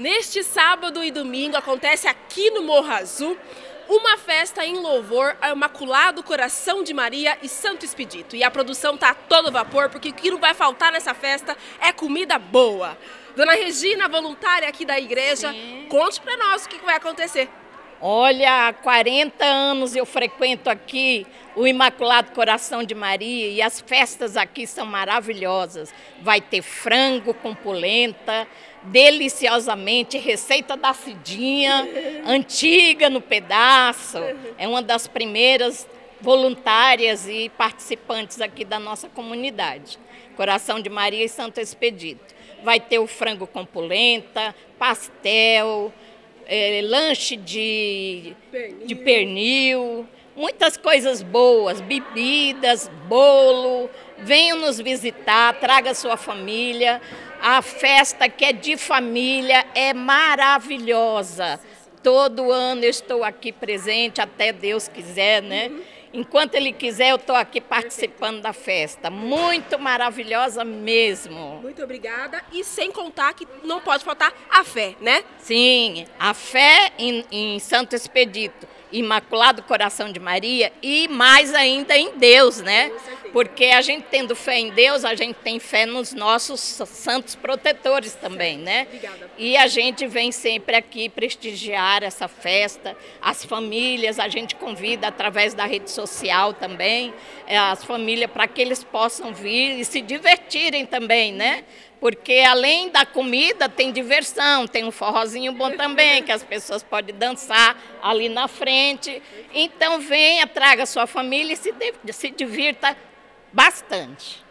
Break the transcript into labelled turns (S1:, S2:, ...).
S1: Neste sábado e domingo acontece aqui no Morro Azul uma festa em louvor ao Imaculado Coração de Maria e Santo Expedito. E a produção tá a todo vapor, porque o que não vai faltar nessa festa é comida boa. Dona Regina, voluntária aqui da igreja, Sim. conte para nós o que vai acontecer.
S2: Olha, há 40 anos eu frequento aqui o Imaculado Coração de Maria e as festas aqui são maravilhosas. Vai ter frango com polenta, deliciosamente, receita da Cidinha, antiga no pedaço. É uma das primeiras voluntárias e participantes aqui da nossa comunidade. Coração de Maria e Santo Expedito. Vai ter o frango com polenta, pastel, é, lanche de pernil. de pernil, muitas coisas boas, bebidas, bolo. Venham nos visitar, traga sua família. A festa que é de família é maravilhosa. Todo ano eu estou aqui presente, até Deus quiser, né? Uhum. Enquanto Ele quiser, eu estou aqui participando da festa. Muito maravilhosa mesmo.
S1: Muito obrigada. E sem contar que não pode faltar a fé, né?
S2: Sim, a fé em, em Santo Expedito. Imaculado Coração de Maria e mais ainda em Deus, né? Porque a gente tendo fé em Deus, a gente tem fé nos nossos santos protetores também, né? E a gente vem sempre aqui prestigiar essa festa, as famílias, a gente convida através da rede social também, eh, as famílias para que eles possam vir e se divertirem também, né? porque além da comida tem diversão, tem um forrozinho bom também, que as pessoas podem dançar ali na frente. Então venha, traga sua família e se, se divirta bastante.